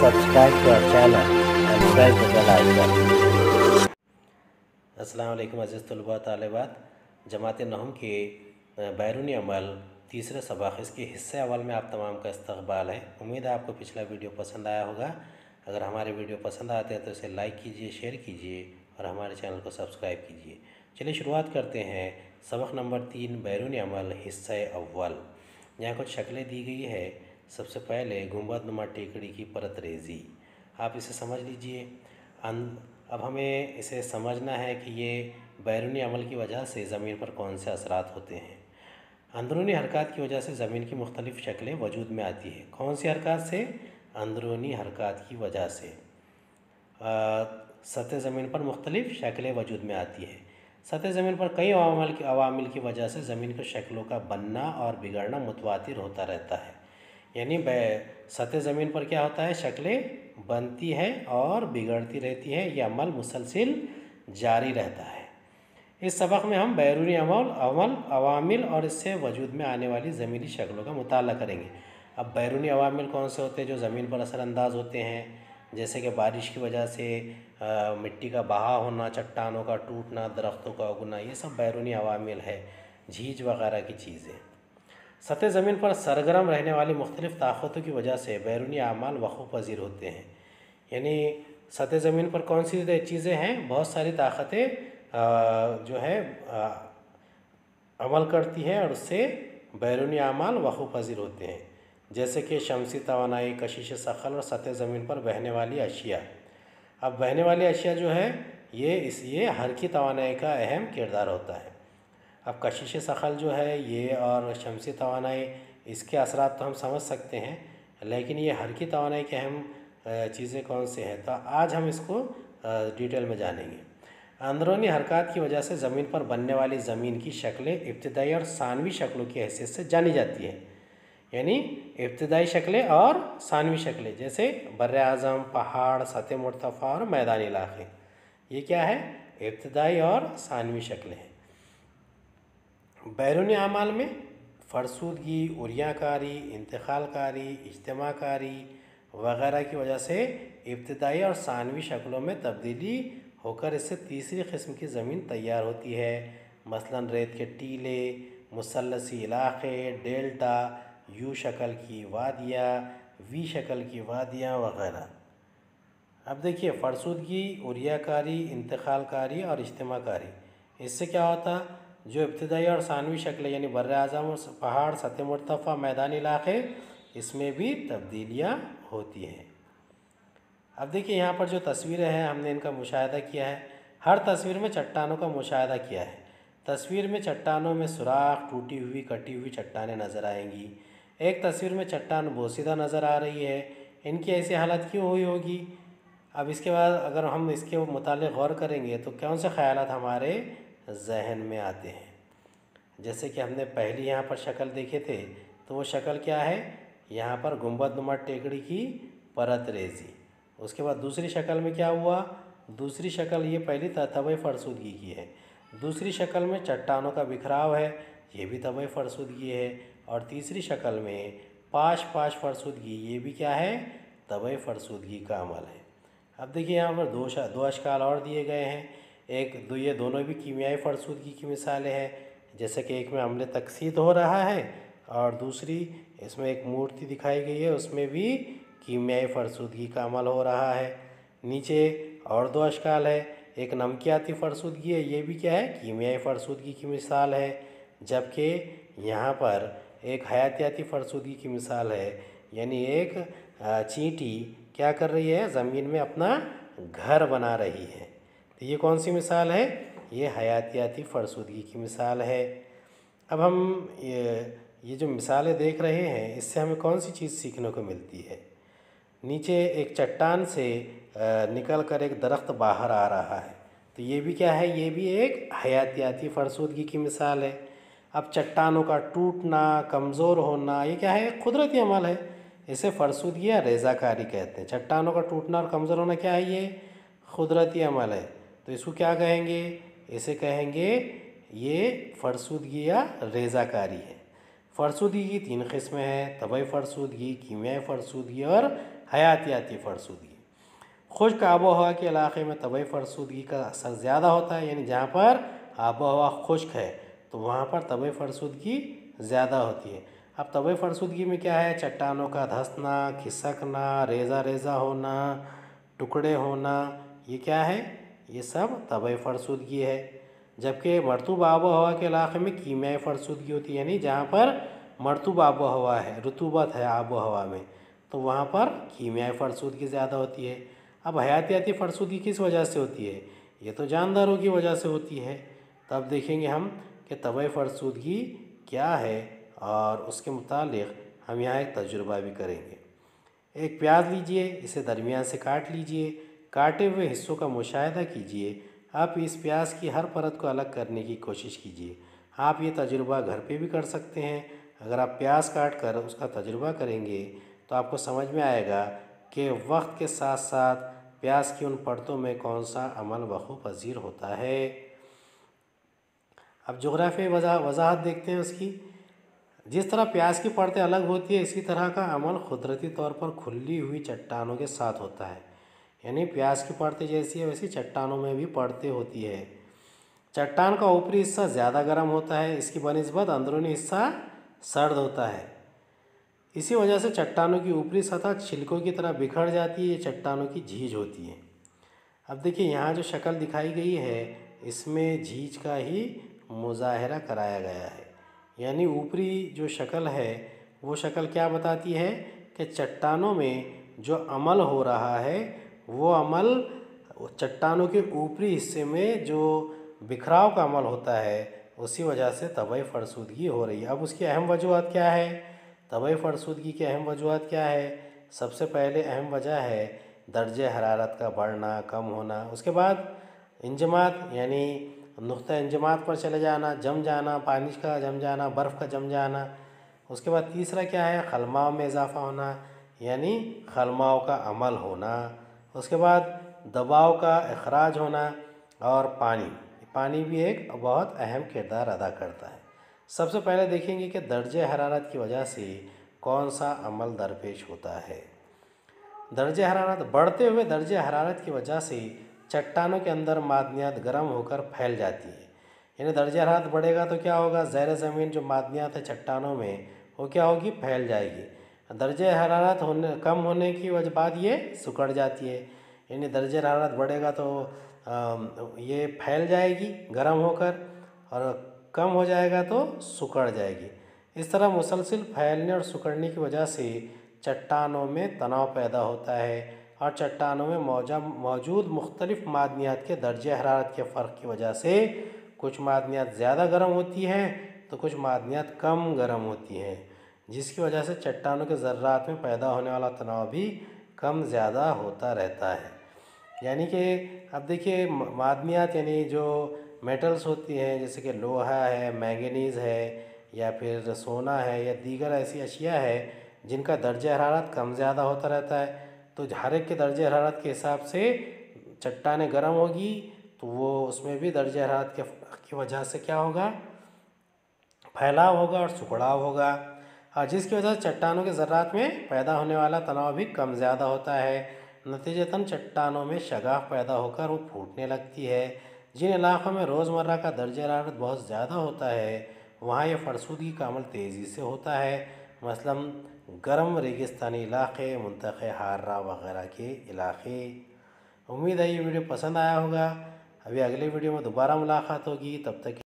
subscribe to our channel and press the bell icon. वालेकुम, अज़ीज़ तलबा तालिबात। जमात नहम के बैरूनी अमल तीसरे सबक इसके हिस्से अवल में आप तमाम का इस्तकबाल है। उम्मीद है आपको पिछला वीडियो पसंद आया होगा। अगर हमारे वीडियो पसंद आते हैं तो इसे लाइक कीजिए, शेयर कीजिए और हमारे चैनल को सब्सक्राइब कीजिए। चलिए शुरुआत करते हैं सबक नंबर तीन, बैरूनी अमल हिस्से अव्वल। यहाँ कुछ शक्लें दी गई है। सबसे पहले गुंबद नुमा टेकड़ी की परत रेजी। आप इसे समझ लीजिए। अब हमें इसे समझना है कि ये बैरूनी अमल की वजह से ज़मीन पर कौन से असरात होते हैं। अंदरूनी हरकत की वजह से ज़मीन की मुख्तलिफ़ शक्लें वजूद में आती है। कौन सी हरकत से? अंदरूनी हरकत की वजह से। सतह ज़मीन पर मुख्तलिफ़ शक्लें वजूद में आती है। सतह ज़मीन पर कई अवामिल की वजह से ज़मीन की शक्लों का बनना और बिगड़ना मुतवातिर होता रहता है। यानी सतह ज़मीन पर क्या होता है? शक्लें बनती है और बिगड़ती रहती है ये अमल मुसलसिल जारी रहता है। इस सबक में हम बैरूनी अमल अमल अवामिल और इससे वजूद में आने वाली ज़मीनी शक्लों का मुताला करेंगे। अब बैरूनी अवामिल कौन से होते हैं जो ज़मीन पर असरानंदाज होते हैं? जैसे कि बारिश की वजह से आ, मिट्टी का बहा होना चट्टानों का टूटना दरख्तों का उगना ये सब बैरूनी अवामिल है झीझ वगैरह की चीज़ें। सतह ज़मीन पर सरगर्म रहने वाली मुख्तलिफ़ ताकतों की वजह से बैरूनी अमाल वक़ू पजीर होते हैं। यानी सतह ज़मीन पर कौन सी चीज़ें हैं? बहुत सारी ताकतें जो है अमल करती हैं और उससे बैरूनी अमाल वक़ू पजीर होते हैं। जैसे कि शमसी तोानाई कशिश सखल और सतह ज़मीन पर बहने वाली अशिया। अब बहने वाली अशिया जो है, ये इस ये हर की तोानाई का अहम किरदार होता है। अब कशिश सखल जो है, ये और शमसी तोानाई इसके असरा तो हम समझ सकते हैं, लेकिन ये हर की तोानाई के अहम चीज़ें कौन से हैं? तो आज हम इसको डिटेल में जानेंगे। अंदरूनी हरकत की वजह से ज़मीन पर बनने वाली ज़मीन की शक्लें इब्तदाई और सानवी शक्लों की हैसियत से जानी जाती है। यानी इब्तदाई शक्लें और सानवी शक्लें, जैसे बर अज़म पहाड़ सतह मुर्तफ़ा और मैदानी इलाके ये क्या है? इब्तदाई और सानवी शक्लें हैं। बैरूनी अमाल में फरसूदगी, उरियाकारी इंतकालकारी इज्तमाकारी वगैरह की वजह से इब्तदाई और सानवी शक्लों में तब्दीली होकर इससे तीसरी किस्म की ज़मीन तैयार होती है। मसलन रेत के टीले, मुसलसी इलाक़े, डेल्टा, यू शक्ल की वादियाँ, वी शक्ल की वादियाँ वगैरह। अब देखिए, फरसूदगी, उरियाकारी इंतकालकारी और इज्तमाकारी, इससे क्या होता? जो इब्तदाई और सानवी शक्लें यानी बर अज़म पहाड़ सतह मुर्तफ़ा मैदानी इलाक़े, इसमें भी तब्दीलियाँ होती हैं। अब देखिए, यहाँ पर जो तस्वीरें हैं, हमने इनका मुशाह किया है। हर तस्वीर में चट्टानों का मुशाह किया है। तस्वीर में चट्टानों में सुराख टूटी हुई, कटी हुई चट्टानें नज़र आएँगी। एक तस्वीर में चट्टान बोसीदा नज़र आ रही है। इनकी ऐसी हालत क्यों हुई होगी? अब इसके बाद अगर हम इसके मुताल गौर करेंगे तो कौन से ख्याल हमारे जहन में आते हैं। जैसे कि हमने पहली यहाँ पर शक्ल देखे थे तो वो शक्ल क्या है? यहाँ पर गुंबद नुमा टेकड़ी की परत रेजी। उसके बाद दूसरी शक्ल में क्या हुआ? दूसरी शक्ल ये पहली तब फरसूदगी की है। दूसरी शक्ल में चट्टानों का बिखराव है, ये भी तब फरसूदगी है। और तीसरी शक्ल में पाश पाश फरसूदगी, ये भी क्या है? तब फरसूदगी का अमल है। अब देखिए यहाँ पर दो दो अशकाल और दिए गए हैं। एक दो, ये दोनों भी कीमियाई फरसूदगी की मिसालें हैं। जैसे कि एक में अमल तकसीद हो रहा है और दूसरी इसमें एक मूर्ति दिखाई गई है, उसमें भी कीमियाई फरसूदगी का अमल हो रहा है। नीचे और दो अशकाल है, एक नमकियाती फरसूदगी है, ये भी क्या है? कीमियाई फरसूदगी की मिसाल है। जबकि यहाँ पर एक हयातियाती फरसूदगी की मिसाल है, यानी एक चींटी क्या कर रही है? ज़मीन में अपना घर बना रही है। तो ये कौन सी मिसाल है? ये हयातियाती फरसूदगी की मिसाल है। अब हम ये ये जो मिसालें देख रहे हैं, इससे हमें कौन सी चीज़ सीखने को मिलती है? नीचे एक चट्टान से निकल कर एक दरख्त बाहर आ रहा है। तो ये भी क्या है? ये भी एक हयातियाती फरसूदगी की मिसाल है। अब चट्टानों का टूटना, कमज़ोर होना, ये क्या है? कुदरती अमल है। इसे फरसूदगी या रेज़ाकारी कहते हैं। चट्टानों का टूटना और कमज़ोर होना क्या है ये? कुदरती अमल है। तो इसको क्या कहेंगे? इसे कहेंगे, ये फरसूदगी या रेज़ाकारी है। फरसूदी की तीन किस्में हैं, तबई फरसूदगी कीमियाई फरसूदगी और हयातियाती फरसूदगी। खुश्क आबो हवा के इलाके में तबई फरसूदगी का असर ज़्यादा होता है, यानी जहाँ पर आबो हवा खुश्क है तो वहाँ पर तबई फरसूदगी ज़्यादा होती है। अब तबई फरसूदगी में क्या है? चट्टानों का धंसना, खिसकना रेज़ा रेज़ा होना, टुकड़े होना, ये क्या है? ये सब तबई फरसूदगी है। जबकि मरतूब आबो हवा के इलाके में कीमियाई फरसूदगी होती है, यानी जहाँ पर मरतूब आबो हवा है, रतूबत है आबो हवा में तो वहाँ पर कीमियाई फरसूदगी ज़्यादा होती है। अब हयातियाती फरसूदगी किस वजह से होती है? ये तो जानदारों की वजह से होती है। तब देखेंगे हम कि तबई फरसूदगी क्या है, और उसके मुतालिक हम यहाँ एक तजुर्बा भी करेंगे। एक प्याज लीजिए, इसे दरमियान से काट लीजिए काटे हुए हिस्सों का मुशाह कीजिए। आप इस प्याज की हर परत को अलग करने की कोशिश कीजिए। आप ये तजुर्बा घर पे भी कर सकते हैं। अगर आप प्याज काट कर उसका तजुर्बा करेंगे तो आपको समझ में आएगा कि वक्त के साथ साथ प्याज की उन परतों में कौन सा अमल वक़ू पजीर होता है। अब जोग्राफी वजह वजाहत देखते हैं उसकी। जिस तरह प्याज की परतें अलग होती है, इसी तरह का अमल कुदरती तौर पर खुली हुई चट्टानों के साथ होता है। यानी प्याज की परतें जैसी है, वैसी चट्टानों में भी परतें होती है। चट्टान का ऊपरी हिस्सा ज़्यादा गर्म होता है, इसकी बनस्बत अंदरूनी हिस्सा सर्द होता है। इसी वजह से चट्टानों की ऊपरी सतह छिलकों की तरह बिखर जाती है चट्टानों की झीझ होती है। अब देखिए, यहाँ जो शक्ल दिखाई गई है, इसमें झीझ का ही मुजाहरा कराया गया है। यानी ऊपरी जो शक्ल है, वो शक्ल क्या बताती है कि चट्टानों में जो अमल हो रहा है वो अमल चट्टानों के ऊपरी हिस्से में जो बिखराव का अमल होता है, उसी वजह से तबई फरसूदगी हो रही है। अब उसकी अहम वजूहत क्या है? तबई फरसूदगी की अहम वजूहत क्या है? सबसे पहले अहम वजह है दर्ज हरारत का बढ़ना, कम होना। उसके बाद इंजमात, यानी नुक़ इंजमात पर चले जाना, जम जाना पानी का जम जाना, बर्फ़ का जम जाना। उसके बाद तीसरा क्या है? खलमाओं में इजाफ़ा होना, यानी खलमाओं का अमल होना। उसके बाद दबाव का अखराज होना और पानी। पानी भी एक बहुत अहम किरदार अदा करता है। सबसे पहले देखेंगे कि दर्ज हरारत की वजह से कौन सा अमल दरपेश होता है। दर्ज हरारत, बढ़ते हुए दर्ज हरारत की वजह से चट्टानों के अंदर मादनियात गर्म होकर फैल जाती है। यानी दर्ज हरारत बढ़ेगा तो क्या होगा? ज़ैर ज़मीन जो मादनियात है चट्टानों में, वो क्या होगी? फैल जाएगी। दर्ज हरारत होने, कम होने की वजह बाद ये सुकड़ जाती है। यानी दर्ज हरारत बढ़ेगा तो ये फैल जाएगी गर्म होकर और कम हो जाएगा तो सुकड़ जाएगी। इस तरह मुसलसिल फैलने और सुकड़ने की वजह से चट्टानों में तनाव पैदा होता है और चट्टानों में मौजा, मौजूद मुख्तलिफ़ मादनियात के दर्ज हरारत के फ़र्क की वजह से कुछ मादनियात ज़्यादा गर्म होती हैं तो कुछ मादनियात कम गर्म होती हैं। जिसकी वजह से चट्टानों के ज़र्रात में पैदा होने वाला तनाव भी कम ज़्यादा होता रहता है। यानी कि अब देखिए मादनियात यानी जो मेटल्स होती हैं, जैसे कि लोहा है, मैंगनीज़ है, या फिर सोना है, या दीगर ऐसी अशिया है, जिनका दर्ज हरारत कम ज़्यादा होता रहता है तो हर एक के दर्ज हरारत के हिसाब से चट्टानें गर्म होगी तो वो उसमें भी दर्ज हरारत के, की वजह से क्या होगा? फैलाव होगा और सुखड़ाव होगा। और जिसकी वजह से चट्टानों के ज़रात में पैदा होने वाला तनाव भी कम ज़्यादा होता है। नतीजतन चट्टानों में शगाफ पैदा होकर वो फूटने लगती है। जिन इलाक़ों में रोज़मर्रा का दर्ज हरारत बहुत ज़्यादा होता है, वहाँ ये फरसूदगी का अमल तेज़ी से होता है। मसलन, गर्म रेगिस्तानी इलाक़े मुंतक़ हार्रा वगैरह के इलाक़े। उम्मीद है ये वीडियो पसंद आया होगा। अभी अगले वीडियो में दोबारा मुलाकात होगी। तब तक